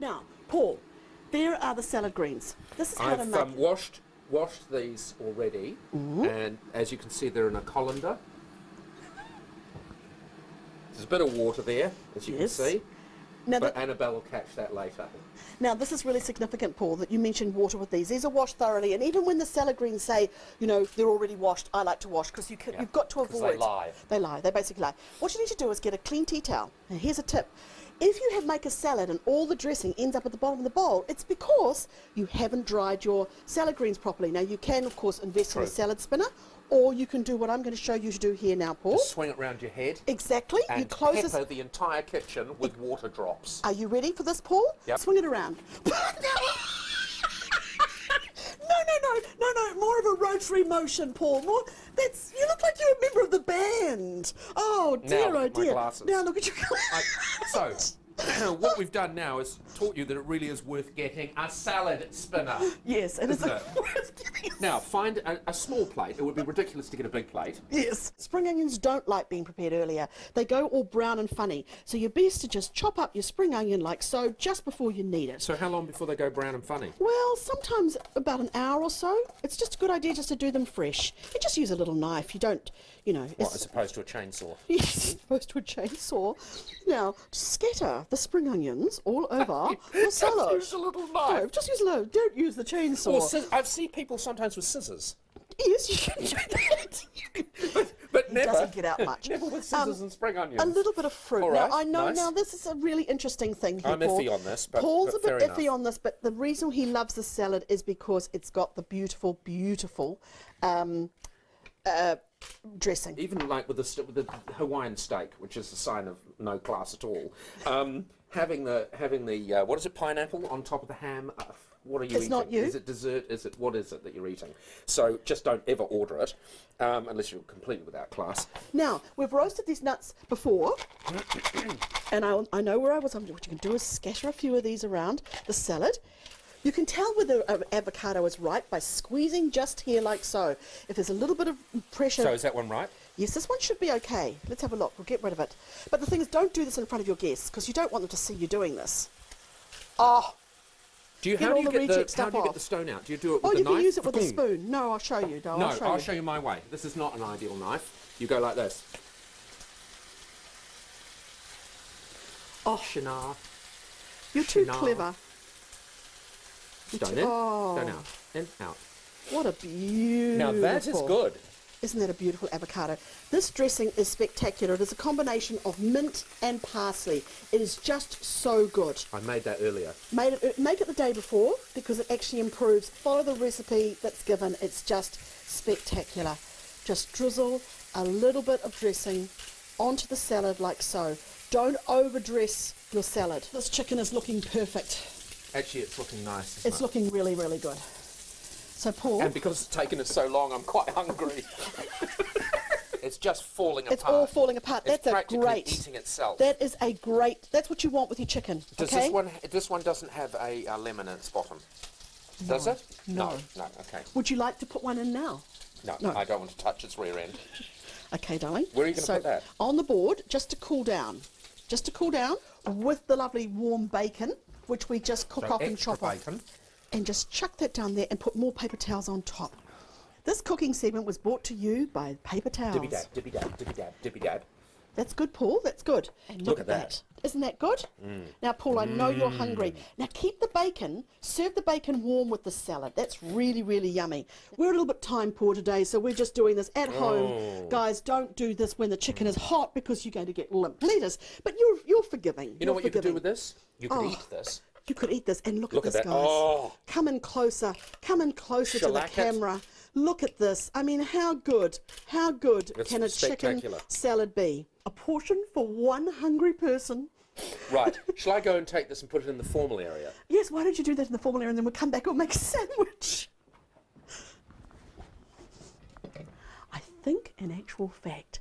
Now, Paul, there are the salad greens. This is how to I've make um, washed washed these already, Mm-hmm. and as you can see, they're in a colander. There's a bit of water there, as you Yes. can see. Now, But Annabelle will catch that later. now, this is really significant, Paul, that you mentioned water with these. These are washed thoroughly, and even when the salad greens say, you know, they're already washed, I like to wash because you can, Yeah, you've got to 'cause they avoid. lie. They lie. They basically lie. What you need to do is get a clean tea towel. And here's a tip. If you have make a salad and all the dressing ends up at the bottom of the bowl, it's because you haven't dried your salad greens properly. Now, you can, of course, invest in a salad spinner, or you can do what I'm going to show you to do here now, Paul. Just swing it round your head Exactly. and you close pepper this. the entire kitchen with water drops. Are you ready for this, Paul? Yep. Swing it around. no, no, no, no, no. More of a rotary motion, Paul. More. That's. You look like you're a member of the band. Oh dear, look oh dear. glasses. Now look at your I, so, what we've done now is taught you that it really is worth getting a salad spinner. yes, and it is. Isn't A, it? Now, find a, a small plate. It would be ridiculous to get a big plate. Yes. Spring onions don't like being prepared earlier. They go all brown and funny. So you're best to just chop up your spring onion like so just before you need it. So, how long before they go brown and funny? Well, sometimes about an hour or so. It's just a good idea just to do them fresh. You just use a little knife. You don't, you know. What, as opposed to a chainsaw? Yes, opposed to a chainsaw. Now, scatter the spring onions all over the salad. Just use a little No, knife. just use a little. Don't use the chainsaw. Or I've seen people sometimes with scissors. yes, you can do that. Can- But It never. doesn't get out much. never with Um, scissors and spring onions. A little bit of fruit. All now, I know nice. now this is a really interesting thing here, I'm Paul. iffy on this, but- Paul's but a bit iffy enough. on this, but the reason he loves the salad is because it's got the beautiful, beautiful um, uh, dressing. Even like with the, with the Hawaiian steak, which is a sign of no class at all. Um, having the having the uh, what is it pineapple on top of the ham? Uh, what are you It's eating? not you. Is it dessert? Is it what is it that you're eating? So just don't ever order it um, unless you're completely without class. Now, we've roasted these nuts before, and I, I know where I was. What you can do is scatter a few of these around the salad. You can tell whether an avocado is ripe by squeezing just here like so. If there's a little bit of pressure, So is that one right? yes, this one should be okay. Let's have a look. We'll get rid of it. But the thing is, don't do this in front of your guests because you don't want them to see you doing this. Oh, Do you Get how do you the get the how do you get the stone out? Do you do it oh, with oh, a you knife? can use it with a spoon. No, I'll show you. No, No, I'll show I'll you. show you my way. This is not an ideal knife. You go like this. Oh, Shinar. you're too Chanel. clever. Stone in, Oh. stone out, in, out. What a beautiful. Now that is good. Isn't that a beautiful avocado? This dressing is spectacular. It is a combination of mint and parsley. It is just so good. I made that earlier. Made it, make it the day before because it actually improves. Follow the recipe that's given. It's just spectacular. Just drizzle a little bit of dressing onto the salad like so. Don't overdress your salad. This chicken is looking perfect. Actually, it's looking nice. It's it? looking really, really good. So Paul, And because it's taken us so long, I'm quite hungry. it's just falling it's apart. It's all falling apart. It's That's a practically great. eating itself. That is a great. That's what you want with your chicken. Does okay. this one? This one doesn't have a, uh lemon in its bottom. Does it? No. No. Okay. Would you like to put one in now? No, No. I don't want to touch its rear end. Okay, darling. Where are you gonna so put that? On the board, just to cool down. Just to cool down with the lovely warm bacon, which we just cook So off and extra chop off. Bacon. And just chuck that down there and put more paper towels on top. This cooking segment was brought to you by Paper Towels. Dibby dab, dibby dab, dibby dab, dibby dab. That's good, Paul. That's good. And look, Look at at that. Isn't that good? Mm. Now, Paul, I know you're mm. hungry. Now, keep the bacon, serve the bacon warm with the salad. That's really, really yummy. We're a little bit time poor today, so we're just doing this at oh. home. Guys, don't do this when the chicken is hot because you're going to get limp lettuce. But you're, you're forgiving. You know You're what you could do with this? You could Oh. eat this. You could eat this and look, Look at this, guys. Oh. Come in closer. Come in closer to the Shellac it. camera. Look at this. I mean, how good, how good It's can a chicken salad be? A portion for one hungry person. Right. Shall I go and take this and put it in the formal area? Yes, why don't you do that in the formal area and then we'll come back and make a sandwich? I think, in actual fact,